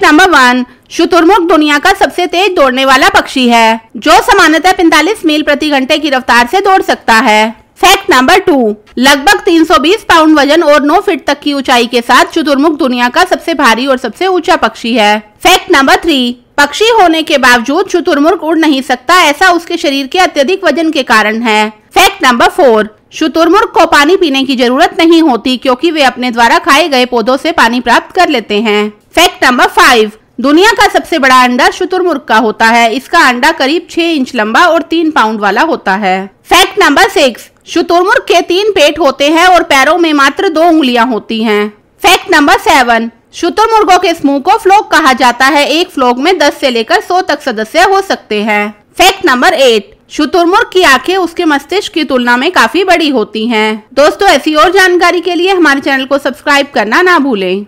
Fact number one शुतुरमुर्ग दुनिया का सबसे तेज दौड़ने वाला पक्षी है, जो सामान्यतः 45 मील प्रति घंटे की रफ्तार से दौड़ सकता है। फैक्ट नंबर टू लगभग 320 पाउंड वज़न और 9 फीट तक की ऊंचाई के साथ शुतुरमुर्ग दुनिया का सबसे भारी और सबसे ऊँचा पक्षी है। फैक्ट नंबर थ्री पक्षी होने के बावजूद शुतुरमुर्ग उड़ नहीं सकता ऐसा उसके शरीर के अत्यधिक वज़न के कारण है। फैक्ट नंबर फोर शुतुरमुर्ग को पानी पीने की ज़रूरत नहीं होती क्योंकि वे अपने द्वारा खाए गए पौधों से पानी प्राप्त कर लेते हैं। फैक्ट नंबर फाइव, दुनिया का सबसे बड़ा अंडा शुतुरमुर्ग का होता है। इसका अंडा करीब छह इंच लंबा और तीन पाउंड वाला होता है। फैक्ट नंबर सिक्स, शुतुरमुर्ग के तीन पेट होते हैं और पैरों में मात्र दो उंगलियाँ होती हैं। फैक्ट नंबर सेवन, शुतुरमुर्गों के समूह को फ्लोक कहा जाता है। एक फ्लोक में 10 से लेकर 100 तक सदस्य हो सकते हैं। फैक्ट नंबर एट शुतुरमुर्ग की आँखें उसके मस्तिष्क की तुलना में काफ़ी बड़ी होती हैं। दोस्तों, ऐसी और जानकारी के लिए हमारे चैनल को सब्सक्राइब करना ना भूलें।